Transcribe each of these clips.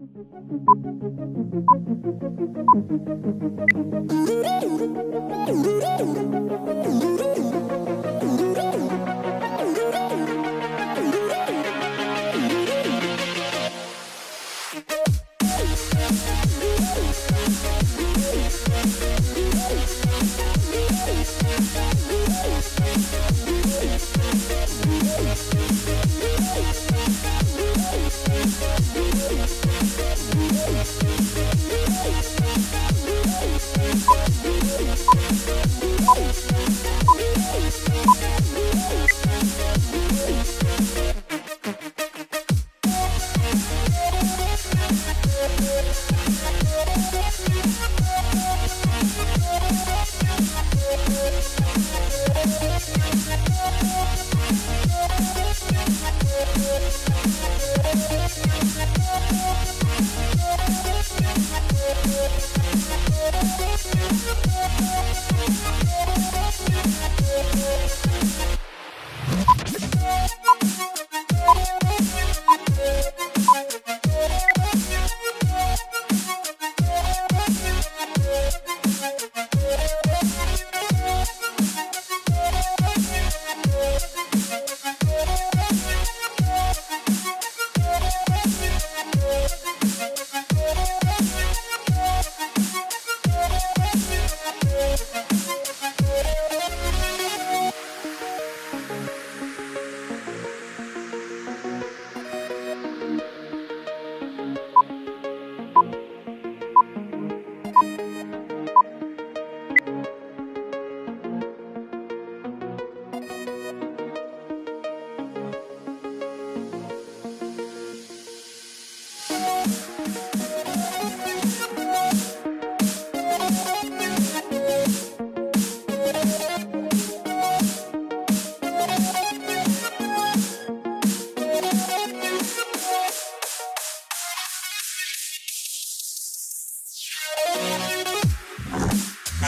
Thank うん。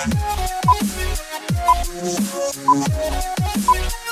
Thank you.